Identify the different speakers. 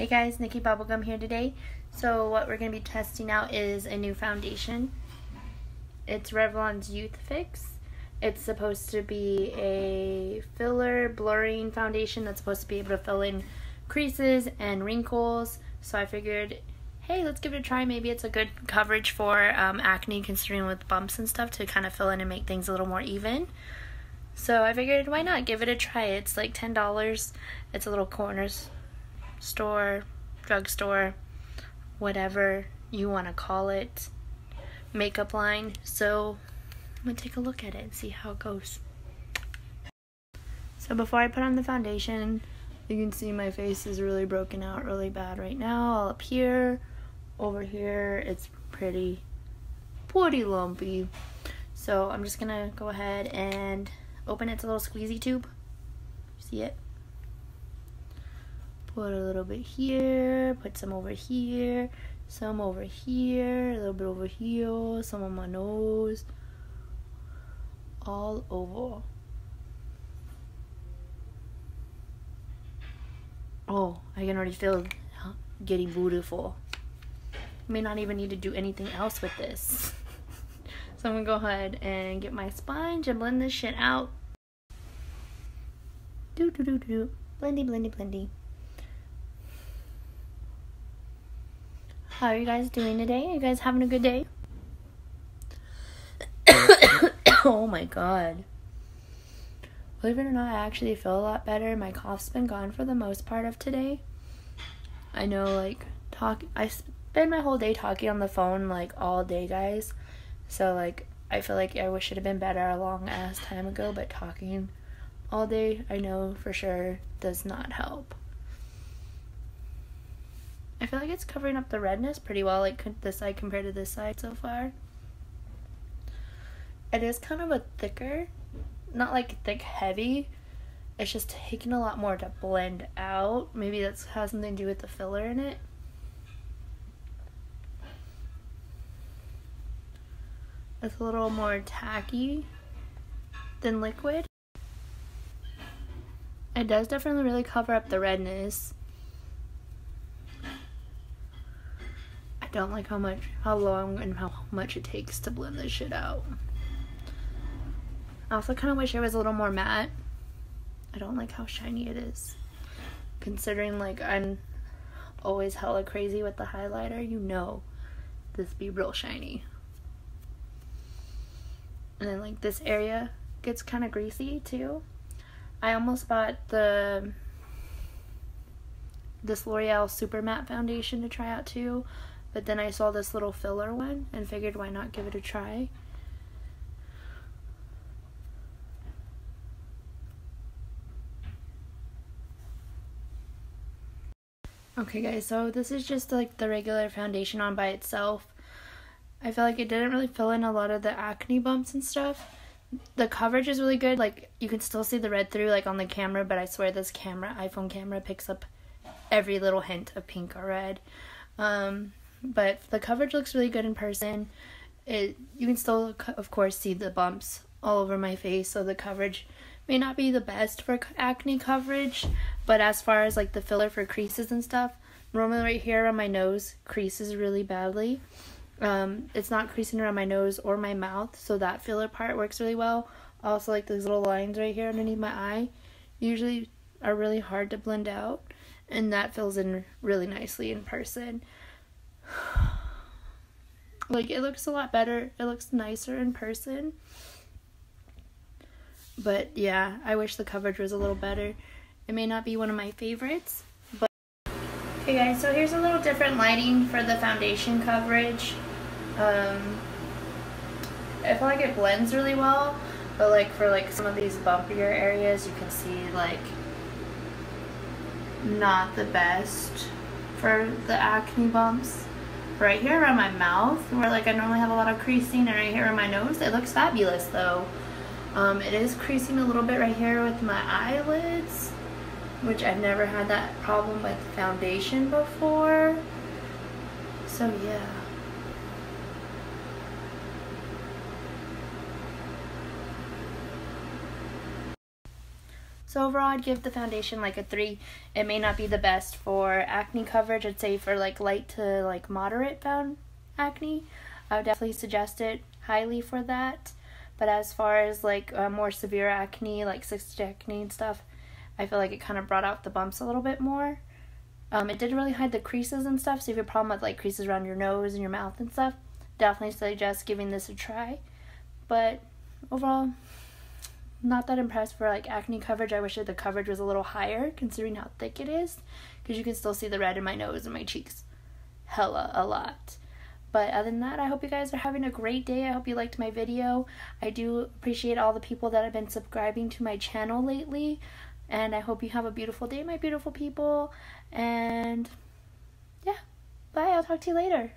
Speaker 1: Hey guys, Nicky Bubblegum here today. So what we're going to be testing out is a new foundation. It's Revlon's Youth FX. It's supposed to be a filler blurring foundation that's supposed to be able to fill in creases and wrinkles. So I figured, hey, let's give it a try. Maybe it's a good coverage for um, acne considering with bumps and stuff to kind of fill in and make things a little more even. So I figured, why not give it a try? It's like $10. It's a little corners store, drugstore, whatever you want to call it, makeup line. So I'm going to take a look at it and see how it goes. So before I put on the foundation, you can see my face is really broken out really bad right now. All up here, over here, it's pretty, pretty lumpy. So I'm just going to go ahead and open its little squeezy tube. See it? Put a little bit here, put some over here, some over here, a little bit over here, some on my nose, all over. Oh, I can already feel getting beautiful. May not even need to do anything else with this. so I'm gonna go ahead and get my sponge and blend this shit out. Do do do do. Blendy, blendy, blendy. How are you guys doing today? Are you guys having a good day? oh my god. Believe it or not, I actually feel a lot better. My cough's been gone for the most part of today. I know, like, talk. I spend my whole day talking on the phone, like, all day, guys. So, like, I feel like I wish it had been better a long ass time ago, but talking all day, I know for sure, does not help. I feel like it's covering up the redness pretty well, like this side compared to this side so far. It is kind of a thicker, not like thick heavy. It's just taking a lot more to blend out. Maybe that has something to do with the filler in it. It's a little more tacky than liquid. It does definitely really cover up the redness. Don't like how much, how long and how much it takes to blend this shit out. I also kind of wish it was a little more matte. I don't like how shiny it is. Considering like I'm always hella crazy with the highlighter, you know this be real shiny. And then like this area gets kind of greasy too. I almost bought the this L'Oreal Super Matte Foundation to try out too. But then I saw this little filler one and figured why not give it a try. Okay guys, so this is just like the regular foundation on by itself. I feel like it didn't really fill in a lot of the acne bumps and stuff. The coverage is really good, like you can still see the red through like on the camera, but I swear this camera, iPhone camera picks up every little hint of pink or red. Um, but the coverage looks really good in person. It you can still of course see the bumps all over my face, so the coverage may not be the best for acne coverage, but as far as like the filler for creases and stuff, normally right here on my nose creases really badly. Um, it's not creasing around my nose or my mouth, so that filler part works really well. Also, like these little lines right here underneath my eye, usually are really hard to blend out, and that fills in really nicely in person. like it looks a lot better. It looks nicer in person. But yeah, I wish the coverage was a little better. It may not be one of my favorites, but Okay guys, so here's a little different lighting for the foundation coverage. Um I feel like it blends really well, but like for like some of these bumpier areas, you can see like not the best for the acne bumps right here around my mouth where like I normally have a lot of creasing and right here on my nose. It looks fabulous though. Um, it is creasing a little bit right here with my eyelids which I've never had that problem with foundation before. So yeah So overall, I'd give the foundation like a three. It may not be the best for acne coverage. I'd say for like light to like moderate bound acne, I would definitely suggest it highly for that. But as far as like uh, more severe acne, like cystic acne and stuff, I feel like it kind of brought out the bumps a little bit more. Um, it didn't really hide the creases and stuff. So if you have a problem with like creases around your nose and your mouth and stuff, definitely suggest giving this a try. But overall, not that impressed for like acne coverage. I wish that the coverage was a little higher considering how thick it is because you can still see the red in my nose and my cheeks. Hella a lot. But other than that, I hope you guys are having a great day. I hope you liked my video. I do appreciate all the people that have been subscribing to my channel lately. And I hope you have a beautiful day, my beautiful people. And yeah, bye. I'll talk to you later.